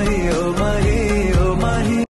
Maria, oh Maria.